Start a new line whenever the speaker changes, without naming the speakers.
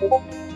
고맙습니다. 음.